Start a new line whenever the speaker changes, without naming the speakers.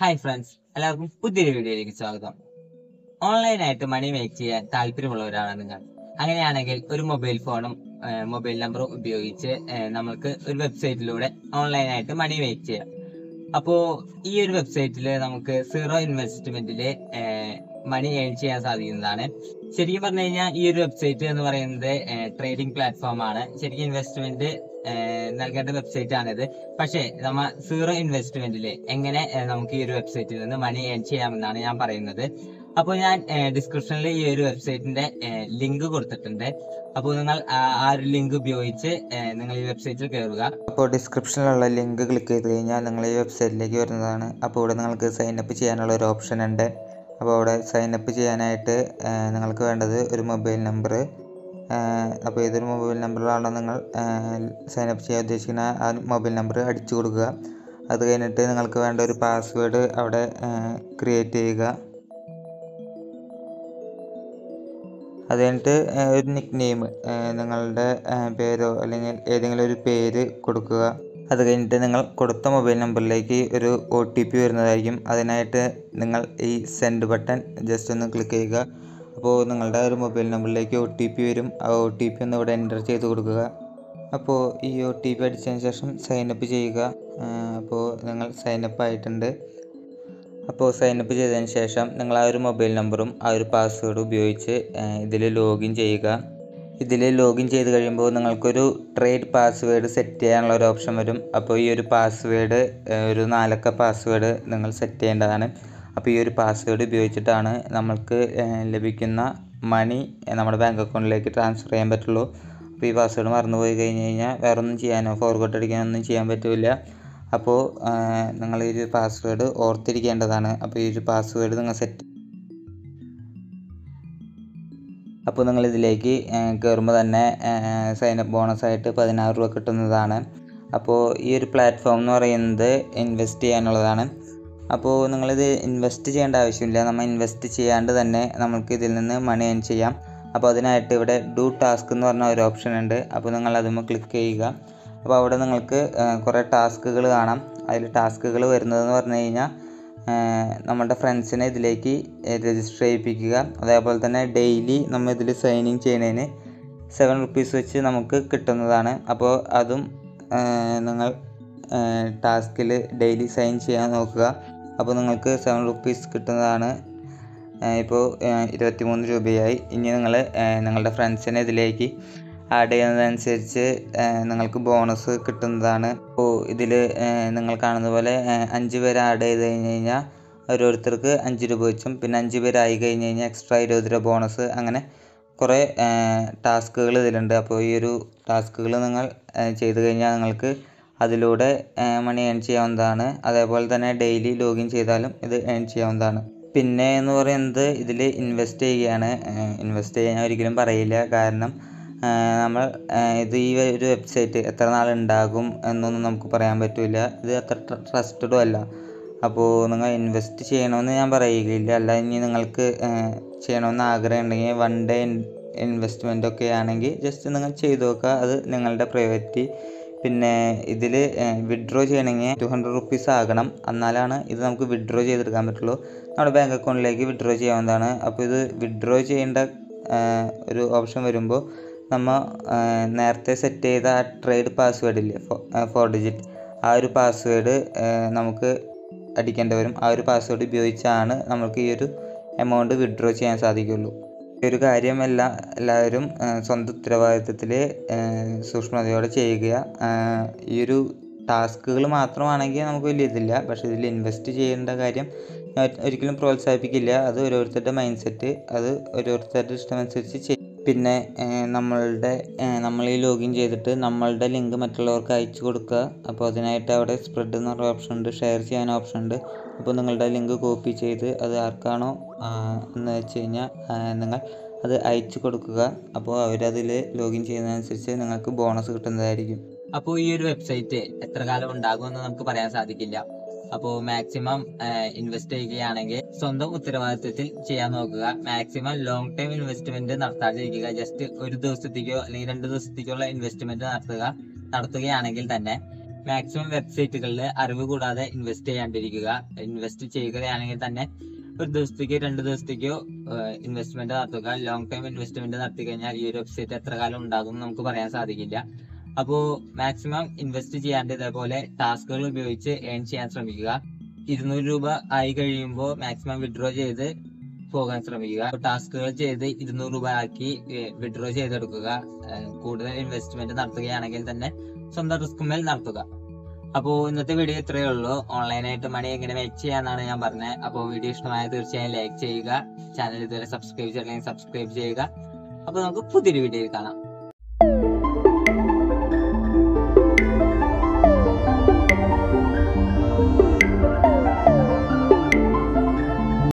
Hi friends എല്ലാവർക്കും പുതിയൊരു വീഡിയോയിലേക്ക് സ്വാഗതം. ഓൺലൈനായിട്ട് മണി മേക്ക് ചെയ്യാൻ താല്പര്യമുള്ളവരാണ് നിങ്ങൾ. അങ്ങനെയാണെങ്കിൽ ഒരു മൊബൈൽ ഫോണും മൊബൈൽ നമ്പറും ഉപയോഗിച്ച് നമുക്ക് ഒരു വെബ്സൈറ്റിലൂടെ ഓൺലൈനായിട്ട് മണി മേക്ക് ചെയ്യാം. അപ്പോൾ ഈ ഒരു വെബ്സൈറ്റിൽ നമുക്ക് സീറോ ഇൻവെസ്റ്റ്മെന്റിൽ മണി ഏൺ ചെയ്യാൻ സാധിക്കുന്നതാണ്. ശരിക്കും പറഞ്ഞു കഴിഞ്ഞാൽ ഈ ഒരു വെബ്സൈറ്റ് എന്ന് പറയുന്നത് ട്രേഡിംഗ് പ്ലാറ്റ്ഫോം ആണ്. ശരിക്കും ഇൻവെസ്റ്റ്മെന്റ് നൽകേണ്ട വെബ്സൈറ്റ് ആണിത്. പക്ഷേ നമ്മ സീറോ ഇൻവെസ്റ്റ്മെന്റിൽ എങ്ങനെ നമുക്ക് ഈ ഒരു വെബ്സൈറ്റിൽ നിന്ന് മണി ഏൺ ചെയ്യാമെന്നാണ് ഞാൻ പറയുന്നത്. അപ്പോൾ ഞാൻ ഡിസ്ക്രിപ്ഷനിൽ ഈ ഒരു വെബ്സൈറ്റിന്റെ ലിങ്ക് കൊടുത്തിട്ടുണ്ട്. അപ്പോൾ നിങ്ങൾ ആ ഒരു ലിങ്ക് ഉപയോഗിച്ച് നിങ്ങൾ ഈ വെബ്സൈറ്റിൽ കയറുക
അപ്പോൾ ഡിസ്ക്രിപ്ഷനിലുള്ള ലിങ്ക് ക്ലിക്ക് ചെയ്ത് കഴിഞ്ഞാൽ നിങ്ങൾ ഈ വെബ്സൈറ്റിലേക്ക് വരുന്നതാണ്. അപ്പോൾ ഇവിടെ നിങ്ങൾക്ക് സൈൻ അപ്പ് ചെയ്യാനുള്ള ഒരു ഓപ്ഷൻ ഉണ്ട്. അപ്പോൾ അവിടെ സൈൻ അപ്പ് ചെയ്യാനായിട്ട് നിങ്ങൾക്ക് വേണ്ടത് ഒരു മൊബൈൽ നമ്പർ അപ്പോൾ ഏതൊരു മൊബൈൽ നമ്പറിലാണോ നിങ്ങൾ സൈൻ അപ്പ് ചെയ്യാൻ ഉദ്ദേശിക്കുന്ന ആ മൊബൈൽ നമ്പർ അടിച്ചു കൊടുക്കുക. അത് കഴിഞ്ഞിട്ട് നിങ്ങൾക്ക് വേണ്ട ഒരു പാസ്വേഡ് അവിടെ ക്രിയേറ്റ് ചെയ്യുക. അത് കഴിഞ്ഞിട്ട് ഒരു നിക്ക് നെയിം നിങ്ങളുടെ പേരോ അല്ലെങ്കിൽ ഏതെങ്കിലും ഒരു പേര് കൊടുക്കുക. അത് കഴിഞ്ഞിട്ട് നിങ്ങൾ കൊടുത്ത മൊബൈൽ നമ്പറിലേക്ക് ഒരു ഒ ടി പി വരുന്നതായിരിക്കും. അതിനായിട്ട് നിങ്ങൾ ഈ സെൻഡ് ബട്ടൺ ജസ്റ്റ് ഒന്ന് ക്ലിക്ക് ചെയ്യുക. അപ്പോൾ നിങ്ങളുടെ ഒരു മൊബൈൽ നമ്പറിലേക്ക് ഒ ടി പി വരും. ആ ഒ ടി പി ഒന്ന് ഇവിടെ എന്റർ ചെയ്ത് കൊടുക്കുക. അപ്പോൾ ഈ ഒ ടി പി അടിച്ചതിന് ശേഷം സൈനപ്പ് ചെയ്യുക. അപ്പോൾ നിങ്ങൾ സൈനപ്പ് ആയിട്ടുണ്ട്. അപ്പോൾ സൈനപ്പ് ചെയ്തതിന് ശേഷം നിങ്ങൾ ആ ഒരു മൊബൈൽ നമ്പറും ആ ഒരു പാസ്വേഡും ഉപയോഗിച്ച് ഇതിൽ ലോഗിൻ ചെയ്യുക. ഇതിൽ ലോഗിൻ ചെയ്ത് കഴിയുമ്പോൾ നിങ്ങൾക്കൊരു ട്രേഡ് പാസ്വേഡ് സെറ്റ് ചെയ്യാനുള്ള ഒരു ഓപ്ഷൻ വരും. അപ്പോൾ ഈ ഒരു പാസ്വേഡ് ഒരു നാലക്ക പാസ്വേഡ് നിങ്ങൾ സെറ്റ് ചെയ്യേണ്ടതാണ്. അപ്പോൾ ഈ ഒരു പാസ്വേഡ് ഉപയോഗിച്ചിട്ടാണ് നമ്മൾക്ക് ലഭിക്കുന്ന മണി നമ്മുടെ ബാങ്ക് അക്കൗണ്ടിലേക്ക് ട്രാൻസ്ഫർ ചെയ്യാൻ പറ്റുള്ളൂ. അപ്പോൾ ഈ പാസ്വേഡ് മറന്നുപോയി കഴിഞ്ഞ് കഴിഞ്ഞാൽ വേറെ ഒന്നും ചെയ്യാനോ ഫോർഗോട്ട് അടിക്കാനോ ഒന്നും ചെയ്യാൻ പറ്റില്ല. അപ്പോൾ നിങ്ങൾ ഈ ഒരു പാസ്വേഡ് ഓർത്തിരിക്കേണ്ടതാണ്. അപ്പോൾ ഈ ഒരു പാസ്വേഡ് നിങ്ങൾ സെറ്റ് അപ്പോൾ നിങ്ങൾ ഇതിലേക്ക് കയറുമ്പോൾ തന്നെ സൈൻ അപ്പ് ബോണസ് ആയിട്ട് പതിനാറ് രൂപ കിട്ടുന്നതാണ്. അപ്പോൾ ഈ ഒരു പ്ലാറ്റ്ഫോം എന്ന് പറയുന്നത് ഇൻവെസ്റ്റ് ചെയ്യാനുള്ളതാണ്. അപ്പോൾ നിങ്ങളിത് ഇൻവെസ്റ്റ് ചെയ്യേണ്ട ആവശ്യമില്ല. നമ്മൾ ഇൻവെസ്റ്റ് ചെയ്യാണ്ട് തന്നെ നമുക്ക് ഇതിൽ നിന്ന് മണി ഏൺ ചെയ്യാം. അപ്പോൾ അതിനായിട്ട് ഇവിടെ ഡു ടാസ്ക് എന്ന് പറഞ്ഞ ഒരു ഓപ്ഷൻ ഉണ്ട്. അപ്പോൾ നിങ്ങൾ അതുമ്പോൾ ക്ലിക്ക് ചെയ്യുക. അപ്പോൾ അവിടെ നിങ്ങൾക്ക് കുറേ ടാസ്കുകൾ കാണാം. അതിൽ ടാസ്കുകൾ വരുന്നതെന്ന് പറഞ്ഞു കഴിഞ്ഞാൽ നമ്മുടെ ഫ്രണ്ട്സിനെ ഇതിലേക്ക് രജിസ്റ്റർ ചെയ്യിപ്പിക്കുക. അതേപോലെ തന്നെ ഡെയിലി നമ്മൾ ഇതിൽ സൈൻ ഇൻ ചെയ്യുന്നതിന് സെവൻ റുപ്പീസ് വെച്ച് നമുക്ക് കിട്ടുന്നതാണ്. അപ്പോൾ അതും നിങ്ങൾ ടാസ്കിൽ ഡെയിലി സൈൻ ചെയ്യാൻ നോക്കുക. അപ്പോൾ നിങ്ങൾക്ക് സെവൻ റുപ്പീസ് കിട്ടുന്നതാണ്. ഇപ്പോൾ ഇരുപത്തിമൂന്ന് രൂപയായി. ഇനി നിങ്ങൾ നിങ്ങളുടെ ഫ്രണ്ട്സിനെ ഇതിലേക്ക് ആഡ് ചെയ്യുന്നതനുസരിച്ച് നിങ്ങൾക്ക് ബോണസ് കിട്ടുന്നതാണ്. ഇപ്പോൾ ഇതിൽ നിങ്ങൾ കാണുന്ന പോലെ അഞ്ച് പേര് ആഡ് ചെയ്ത് കഴിഞ്ഞ് കഴിഞ്ഞാൽ ഓരോരുത്തർക്ക് അഞ്ച് രൂപ വെച്ചും പിന്നെ അഞ്ച് പേരായി കഴിഞ്ഞ് കഴിഞ്ഞാൽ എക്സ്ട്രാ ഇരുപത് രൂപ ബോണസ് അങ്ങനെ കുറേ ടാസ്കുകൾ ഇതിലുണ്ട്. അപ്പോൾ ഈ ഒരു ടാസ്കുകൾ നിങ്ങൾ ചെയ്തു കഴിഞ്ഞാൽ നിങ്ങൾക്ക് അതിലൂടെ മണി ഏൺ ചെയ്യാവുന്നതാണ്. അതേപോലെ തന്നെ ഡെയിലി ലോഗിൻ ചെയ്താലും ഇത് ഏൺ ചെയ്യാവുന്നതാണ്. പിന്നെ എന്ന് പറയുന്നത് ഇതിൽ ഇൻവെസ്റ്റ് ചെയ്യുകയാണ്. ഇൻവെസ്റ്റ് ചെയ്യാൻ ഒരിക്കലും പറയില്ല. കാരണം നമ്മൾ ഇത് ഈ ഒരു വെബ്സൈറ്റ് എത്ര നാൾ ഉണ്ടാകും എന്നൊന്നും നമുക്ക് പറയാൻ പറ്റില്ല ഇത് അത്ര ട്രസ്റ്റഡും അല്ല. അപ്പോൾ നിങ്ങൾ ഇൻവെസ്റ്റ് ചെയ്യണമെന്ന് ഞാൻ പറയുകയില്ല അല്ല ഇനി നിങ്ങൾക്ക് ചെയ്യണമെന്ന് ആഗ്രഹം ഉണ്ടെങ്കിൽ വൺ ഡേ ഇൻവെസ്റ്റ്മെന്റ് ഒക്കെ ആണെങ്കിൽ ജസ്റ്റ് നിങ്ങൾ ചെയ്തു നോക്കുക. അത് നിങ്ങളുടെ പ്രൈവറ്റി പിന്നെ ഇതിൽ വിഡ്രോ ചെയ്യണമെങ്കിൽ ടു ഹൺഡ്രഡ് റുപ്പീസ് ആകണം. എന്നാലാണ് ഇത് നമുക്ക് വിഡ്രോ ചെയ്തെടുക്കാൻ പറ്റുള്ളൂ. നമ്മുടെ ബാങ്ക് അക്കൗണ്ടിലേക്ക് വിഡ്രോ ചെയ്യാവുന്നതാണ്. അപ്പോൾ ഇത് വിഡ്രോ ചെയ്യേണ്ട ഒരു ഓപ്ഷൻ വരുമ്പോൾ നമ്മൾ നേരത്തെ സെറ്റ് ചെയ്ത ആ ട്രേഡ് പാസ്വേഡ് ഇല്ലേ? ഫോർ ഡിജിറ്റ് ആ ഒരു പാസ്വേഡ് നമുക്ക് അടിക്കേണ്ടി വരും. ആ ഒരു പാസ്വേഡ് ഉപയോഗിച്ചാണ് നമുക്ക് ഈ ഒരു എമൗണ്ട് വിഡ്രോ ചെയ്യാൻ സാധിക്കുള്ളൂ. ഈ ഒരു കാര്യം എല്ലാ എല്ലാവരും സ്വന്തം ഉത്തരവാദിത്തത്തിൽ സൂക്ഷ്മതയോടെ ചെയ്യുക. ഈ ഒരു ടാസ്കുകൾ മാത്രമാണെങ്കിൽ നമുക്ക് വലിയ ഇതില്ല. പക്ഷേ ഇതിൽ ഇൻവെസ്റ്റ് ചെയ്യേണ്ട കാര്യം ഞാൻ ഒരിക്കലും പ്രോത്സാഹിപ്പിക്കില്ല. അത് ഓരോരുത്തരുടെ മൈൻഡ് സെറ്റ് അത് ഓരോരുത്തരുടെ ഇഷ്ടമനുസരിച്ച് ചെയ്യും പിന്നെ നമ്മളുടെ നമ്മൾ ഈ ലോഗിൻ ചെയ്തിട്ട് നമ്മളുടെ ലിങ്ക് മറ്റുള്ളവർക്ക് അയച്ചു കൊടുക്കുക. അപ്പോൾ അതിനായിട്ട് അവിടെ സ്പ്രെഡ് എന്ന് പറഞ്ഞ ഓപ്ഷൻ ഉണ്ട് ഷെയർ ചെയ്യാൻ ഓപ്ഷൻ ഉണ്ട്. അപ്പോൾ നിങ്ങളുടെ ലിങ്ക് കോപ്പി ചെയ്ത് അത് ആർക്കാണോ എന്ന് വെച്ച് കഴിഞ്ഞാൽ നിങ്ങൾ അത് അയച്ചു കൊടുക്കുക. അപ്പോൾ അവരതിൽ ലോഗിൻ ചെയ്യുന്നതനുസരിച്ച് നിങ്ങൾക്ക് ബോണസ് കിട്ടുന്നതായിരിക്കും.
അപ്പോൾ ഈ ഒരു വെബ്സൈറ്റ് എത്ര കാലം ഉണ്ടാകുമെന്ന് നമുക്ക് പറയാൻ സാധിക്കില്ല. അപ്പോൾ മാക്സിമം ഇൻവെസ്റ്റ് ചെയ്യുകയാണെങ്കിൽ സ്വന്തം ഉത്തരവാദിത്വത്തിൽ ചെയ്യാൻ നോക്കുക. മാക്സിമം ലോങ് ടൈം ഇൻവെസ്റ്റ്മെന്റ് നടത്താതിരിക്കുക. ജസ്റ്റ് ഒരു ദിവസത്തേക്കോ അല്ലെങ്കിൽ രണ്ട് ദിവസത്തേക്കോ ഉള്ള ഇൻവെസ്റ്റ്മെന്റ് നടത്തുക നടത്തുകയാണെങ്കിൽ തന്നെ
മാക്സിമം വെബ്സൈറ്റുകളിൽ അറിവ് കൂടാതെ ഇൻവെസ്റ്റ് ചെയ്യാണ്ടിരിക്കുക. ഇൻവെസ്റ്റ് ചെയ്യുകയാണെങ്കിൽ തന്നെ ഒരു ദിവസത്തേക്കോ രണ്ട് ദിവസത്തേക്കോ ഇൻവെസ്റ്റ്മെന്റ് നടത്തുക. ലോങ് ടൈം ഇൻവെസ്റ്റ്മെന്റ് നടത്തി കഴിഞ്ഞാൽ ഈ ഒരു വെബ്സൈറ്റ് എത്ര കാലം ഉണ്ടാകും നമുക്ക് പറയാൻ സാധിക്കില്ല. അപ്പോ മാക്സിമം ഇൻവെസ്റ്റ് ചെയ്യാണ്ട് ഇതേപോലെ ടാസ്കുകൾ ഉപയോഗിച്ച് ഏൺ ചെയ്യാൻ ശ്രമിക്കുക. ഇരുന്നൂറ് രൂപ ആയി കഴിയുമ്പോൾ മാക്സിമം വിഡ്രോ ചെയ്ത് പോകാൻ ശ്രമിക്കുക. ടാസ്കുകൾ ചെയ്ത് ഇരുന്നൂറ് രൂപ ആക്കി വിഡ്രോ ചെയ്തെടുക്കുക. കൂടുതൽ ഇൻവെസ്റ്റ്മെന്റ് നടത്തുകയാണെങ്കിൽ തന്നെ സ്വന്തം റിസ്ക് മേൽ നടത്തുക. അപ്പോൾ ഇന്നത്തെ വീഡിയോ ഇത്രയേ ഉള്ളൂ. ഓൺലൈനായിട്ട് മണി എങ്ങനെ മേക്ക് ചെയ്യാന്നാണ് ഞാൻ പറഞ്ഞത് അപ്പോൾ വീഡിയോ ഇഷ്ടമായ തീർച്ചയായും ലൈക്ക് ചെയ്യുക. ചാനൽ ഇതുവരെ സബ്സ്ക്രൈബ് ചെയ്തില്ലെങ്കിൽ സബ്സ്ക്രൈബ് ചെയ്യുക. അപ്പോൾ നമുക്ക് പുതിയൊരു വീഡിയോയിൽ കാണാം.